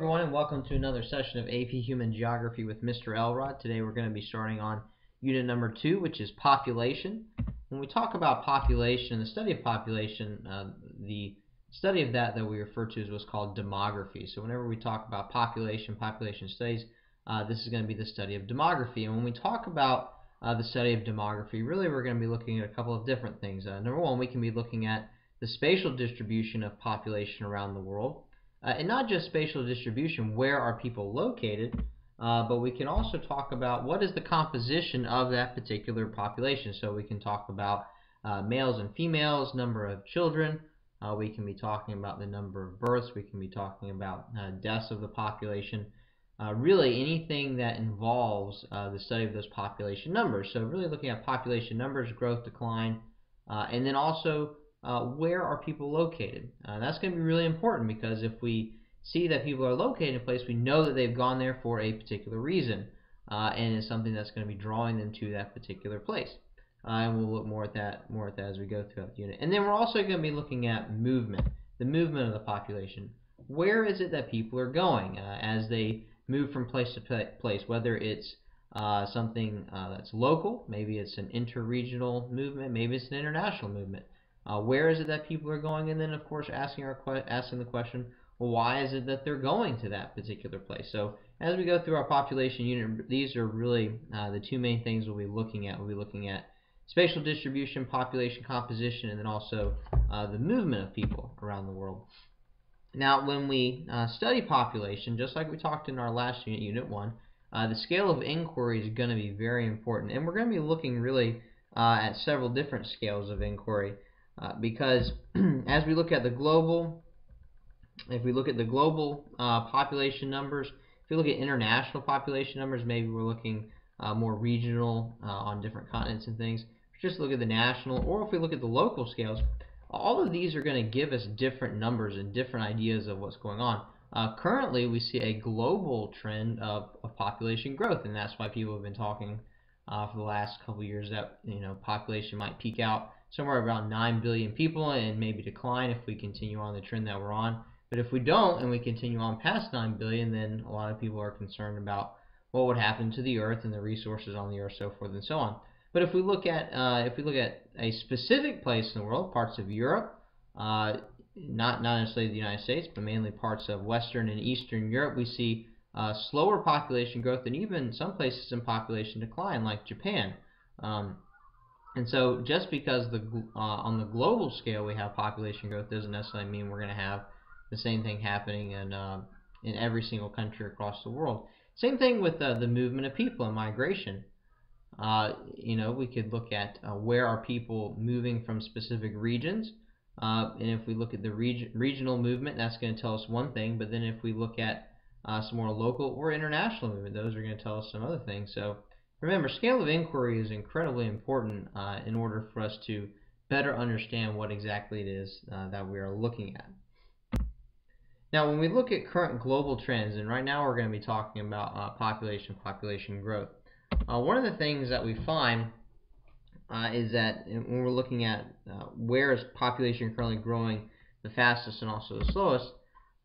Everyone and welcome to another session of AP Human Geography with Mr. Elrod. Today we're going to be starting on unit number two, which is population. When we talk about population, the study of population, uh, the study of that that we refer to is what's called demography. So whenever we talk about population, population studies, uh, this is going to be the study of demography. And when we talk about uh, the study of demography, really we're going to be looking at a couple of different things. Uh, number one, we can be looking at the spatial distribution of population around the world. Uh, and not just spatial distribution, where are people located, uh, but we can also talk about what is the composition of that particular population. So we can talk about uh, males and females, number of children. Uh, we can be talking about the number of births. We can be talking about uh, deaths of the population. Uh, really, anything that involves the study of those population numbers. So really looking at population numbers, growth, decline, and then also uh, where are people located? Uh, that's going to be really important because if we see that people are located in a place, we know that they've gone there for a particular reason, uh, and it's something that's going to be drawing them to that particular place. Uh, and we'll look more at that more at that as we go throughout the unit. And then we're also going to be looking at movement, the movement of the population. Where is it that people are going uh, as they move from place to place? Whether it's uh, something that's local, maybe it's an interregional movement, maybe it's an international movement. Uh, where is it that people are going? And then, of course, asking our asking the question, well, why is it that they're going to that particular place? So as we go through our population unit, these are really uh, the two main things we'll be looking at. We'll be looking at spatial distribution, population composition, and then also uh, the movement of people around the world. Now, when we uh, study population, just like we talked in our last unit, Unit 1, uh, the scale of inquiry is going to be very important. And we're going to be looking really uh, at several different scales of inquiry. Uh, because as we look at the global, if we look at the global uh, population numbers, if we look at international population numbers, maybe we're looking uh, more regional uh, on different continents and things. Just look at the national, or if we look at the local scales, all of these are going to give us different numbers and different ideas of what's going on. Uh, currently, we see a global trend of, of, population growth, and that's why people have been talking uh, for the last couple years that you know population might peak out somewhere around 9 billion people and maybe decline if we continue on the trend that we're on. But if we don't and we continue on past 9 billion, then a lot of people are concerned about what would happen to the Earth and the resources on the Earth, so forth and so on. But if we look at uh, if we look at a specific place in the world, parts of Europe, uh, not not necessarily the United States, but mainly parts of Western and Eastern Europe, we see uh, slower population growth and even some places in population decline, like Japan. Um, and so just because the uh, on the global scale we have population growth doesn't necessarily mean we're going to have the same thing happening in uh, in every single country across the world. Same thing with uh, the movement of people and migration. Uh, you know, we could look at uh, where are people moving from specific regions. Uh, and if we look at the reg regional movement, that's going to tell us one thing. But then if we look at some more local or international movement, those are going to tell us some other things. So Remember, scale of inquiry is incredibly important uh, in order for us to better understand what exactly it is uh, that we are looking at. Now, when we look at current global trends, and right now we're going to be talking about uh, population, population growth. Uh, one of the things that we find uh, is that when we're looking at uh, where is population currently growing the fastest and also the slowest,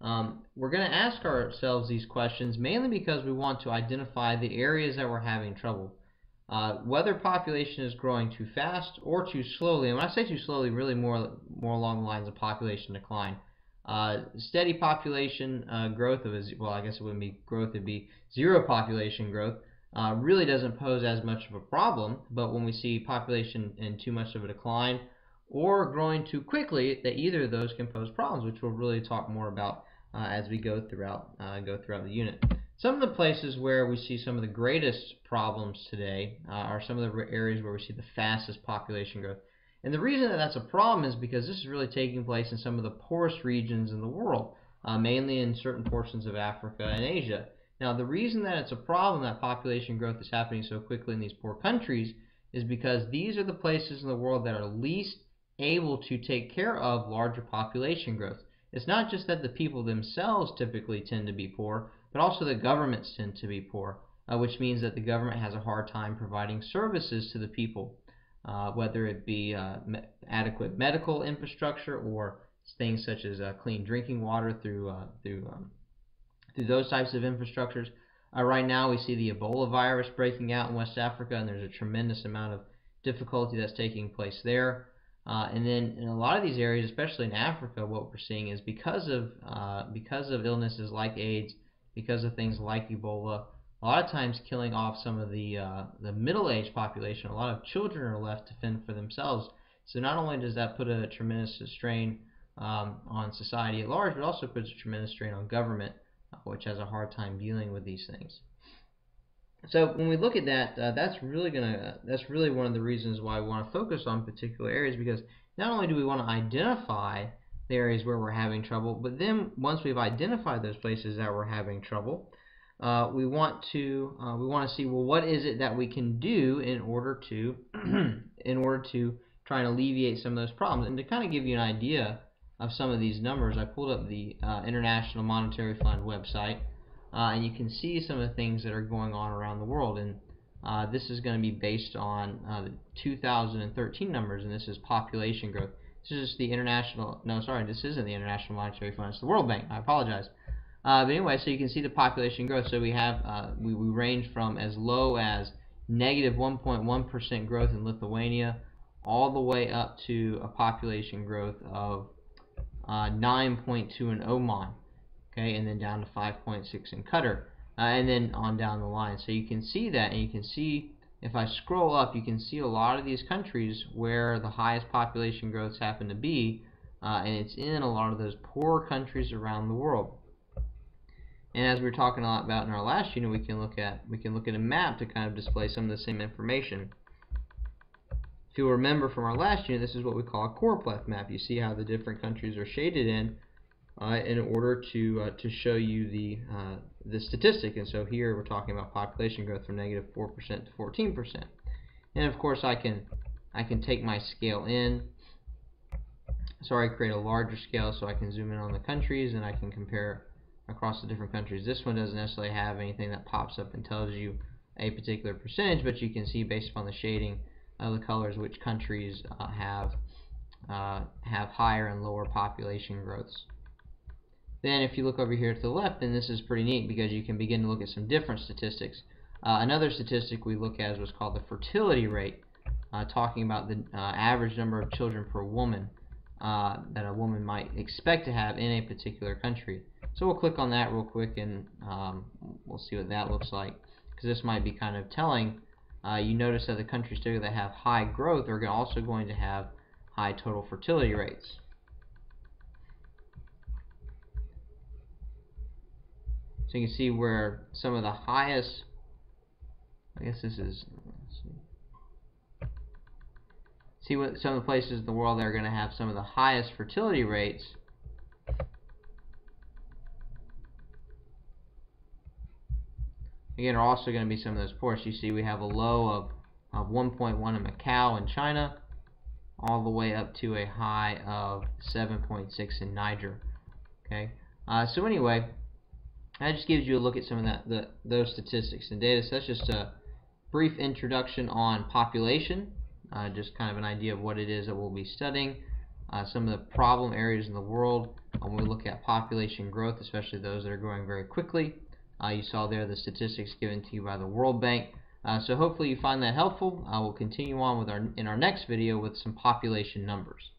um, we're going to ask ourselves these questions mainly because we want to identify the areas that we're having trouble. Uh, whether population is growing too fast or too slowly, and when I say too slowly, really more more along the lines of population decline. Uh, steady population uh, growth of a, well, I guess it wouldn't be growth; it'd be zero population growth. Uh, really doesn't pose as much of a problem, but when we see population in too much of a decline or growing too quickly, that either of those can pose problems, which we'll really talk more about uh, as we go throughout uh, go throughout the unit. Some of the places where we see some of the greatest problems today uh, are some of the areas where we see the fastest population growth. And the reason that that's a problem is because this is really taking place in some of the poorest regions in the world, uh, mainly in certain portions of Africa and Asia. Now, the reason that it's a problem that population growth is happening so quickly in these poor countries is because these are the places in the world that are least able to take care of larger population growth. It's not just that the people themselves typically tend to be poor, but also the governments tend to be poor, uh, which means that the government has a hard time providing services to the people, uh, whether it be uh, me adequate medical infrastructure or things such as uh, clean drinking water through uh, through um, through those types of infrastructures. Uh, right now, we see the Ebola virus breaking out in West Africa, and there's a tremendous amount of difficulty that's taking place there. Uh, and then in a lot of these areas, especially in Africa, what we're seeing is because of uh, because of illnesses like AIDS, because of things like Ebola, a lot of times killing off some of the uh, the middle-aged population. A lot of children are left to fend for themselves. So not only does that put a tremendous strain um, on society at large, but also puts a tremendous strain on government, uh, which has a hard time dealing with these things. So when we look at that, uh, that's really gonna that's really one of the reasons why we want to focus on particular areas because not only do we want to identify the areas where we're having trouble, but then once we've identified those places that we're having trouble, uh, we want to uh, we want to see well what is it that we can do in order to in order to try and alleviate some of those problems. And to kind of give you an idea of some of these numbers I pulled up the uh, International Monetary Fund website uh, and you can see some of the things that are going on around the world. And uh, this is going to be based on uh, the 2013 numbers, and this is population growth. This is the international. No, sorry, this isn't the International Monetary Fund. It's the World Bank. I apologize. Uh, but anyway, so you can see the population growth. So we have uh, we, we range from as low as negative 1.1 growth in Lithuania, all the way up to a population growth of uh, 9.2 in Oman okay, and then down to 5.6 in Qatar, uh, and then on down the line. So you can see that, and you can see if I scroll up, you can see a lot of these countries where the highest population growths happen to be, uh, and it's in a lot of those poor countries around the world. And as we were talking a lot about in our last unit, we can look at we can look at a map to kind of display some of the same information. If you'll remember from our last unit, this is what we call a choropleth map. You see how the different countries are shaded in uh, in order to uh, to show you the uh, the statistic. And so here we're talking about population growth from negative 4% to 14%. And of course I can I can take my scale in. Sorry, create a larger scale so I can zoom in on the countries and I can compare across the different countries. This one doesn't necessarily have anything that pops up and tells you a particular percentage, but you can see based upon the shading of the colors which countries uh, have uh, have higher and lower population growths. Then if you look over here to the left, then this is pretty neat because you can begin to look at some different statistics. Uh, another statistic we look at is what's called the fertility rate, uh, talking about the uh, average number of children per woman uh, that a woman might expect to have in a particular country. So we'll click on that real quick and um, we'll see what that looks like because this might be kind of telling. Uh, you notice that the countries that have high growth are also going to have high total fertility rates. So you can see where some of the highest, I guess this is, see. see what some of the places in the world that are going to have some of the highest fertility rates. Again, are also going to be some of those ports. You see we have a low of, of 1.1 in Macau in China, all the way up to a high of 7.6 in Niger. Okay. Uh, so anyway, that just gives you a look at some of that the, those statistics and data. So that's just a brief introduction on population, uh, just kind of an idea of what it is that we'll be studying. Uh, some of the problem areas in the world when we look at population growth, especially those that are growing very quickly. Uh, you saw there the statistics given to you by the World Bank. Uh, so hopefully you find that helpful. I will continue on with our in our next video with some population numbers.